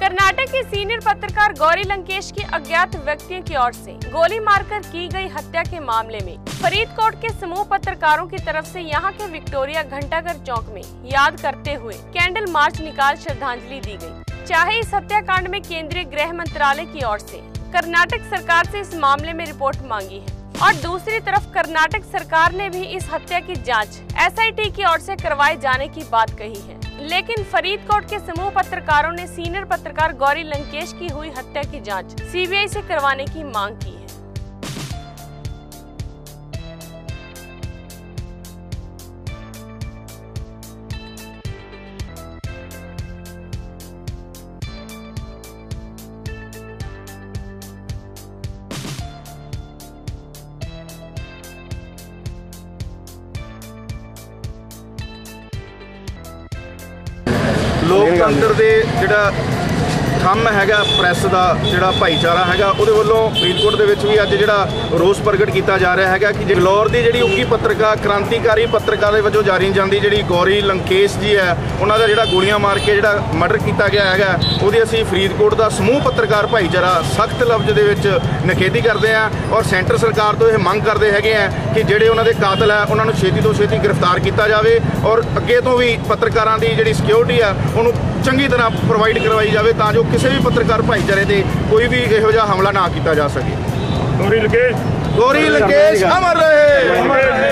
कर्नाटक के सीनियर पत्रकार गौरी लंकेश की अज्ञात व्यक्तियों की ओर से गोली मारकर की गई हत्या के मामले में फरीदकोट के समूह पत्रकारों की तरफ़ से यहाँ के विक्टोरिया घंटाघर चौक में याद करते हुए कैंडल मार्च निकाल श्रद्धांजलि दी गई। चाहे इस हत्याकांड में केंद्रीय गृह मंत्रालय की ओर से कर्नाटक सरकार से इस मामले में रिपोर्ट मांगी है और दूसरी तरफ़ कर्नाटक सरकार ने भी इस हत्या की जाँच एसआईटी की ओर से करवाए जाने की बात कही है। लेकिन फरीदकोट के समूह पत्रकारों ने सीनियर पत्रकार गौरी लंकेश की हुई हत्या की जाँच सीबीआई से करवाने की मांग की। ਲੋਕਤੰਤਰ ਦੇ ਜਿਹੜਾ ਥੰਮ ਹੈਗਾ ਪ੍ਰੈਸ ਦਾ, ਜਿਹੜਾ ਭਾਈਚਾਰਾ ਹੈਗਾ, ਉਹਦੇ ਵੱਲੋਂ ਫਰੀਦਕੋਟ ਦੇ ਵਿੱਚ ਵੀ ਅੱਜ ਜਿਹੜਾ ਰੋਸ ਪ੍ਰਗਟ ਕੀਤਾ ਜਾ ਰਿਹਾ ਹੈਗਾ ਕਿ ਜਗਲੌਰ ਦੀ ਜਿਹੜੀ ਉੱਗੀ ਪੱਤਰਕਾਰ, ਕ੍ਰਾਂਤੀਕਾਰੀ ਪੱਤਰਕਾਰ ਦੇ ਵਜੋਂ ਜਾਰੀ ਜਾਂਦੀ ਜਿਹੜੀ ਗੌਰੀ ਲੰਕੇਸ਼ ਜੀ ਹੈ, ਉਹਨਾਂ ਦਾ ਜਿਹੜਾ ਗੋਲੀਆਂ ਮਾਰ ਕੇ ਜਿਹੜਾ ਮਰਡਰ ਕੀਤਾ ਗਿਆ ਹੈਗਾ, ਉਹਦੀ ਅਸੀਂ ਫਰੀਦਕੋਟ ਦਾ ਸਮੂਹ ਪੱਤਰਕਾਰ ਭਾਈਚਾਰਾ ਸਖਤ ਲਫ਼ਜ਼ ਦੇ ਵਿੱਚ ਨਿਖੇਧੀ ਕਰਦੇ ਆ ਔਰ ਸੈਂਟਰ ਸਰਕਾਰ ਤੋਂ ਇਹ ਮੰਗ ਕਰਦੇ ਹੈਗੇ ਆ ਕਿ ਜਿਹੜੇ ਉਹਨਾਂ ਦੇ ਕਾਤਲ ਹੈ, ਉਹਨਾਂ ਨੂੰ ਛੇਤੀ ਤੋਂ ਛੇਤੀ ਗ੍ਰਿਫਤਾਰ ਕੀਤਾ ਜਾਵੇ ਔਰ ਅੱਗੇ ਤੋਂ ਵੀ ਪੱਤਰਕਾਰਾਂ ਦੀ ਜਿਹੜੀ ਸਿਕਿਉਰਿਟੀ ਆ ਉਹਨੂੰ ਚੰਗੀ ਤਰ੍ਹਾਂ ਪ੍ਰੋਵਾਈਡ ਕਰਵਾਈ ਜਾਵੇ ਤਾਂ ਜੋ ਕਿਸੇ ਵੀ ਪੱਤਰਕਾਰ ਭਾਈਚਾਰੇ ਤੇ ਕੋਈ ਵੀ ਇਹੋ ਜਿਹਾ ਹਮਲਾ ਨਾ ਕੀਤਾ ਜਾ ਸਕੇ। ਗੋਰੀ ਲਕੇਸ਼। ਗੋਰੀ ਲੰਕੇਸ਼ ਅਮਰ ਰਹੇ।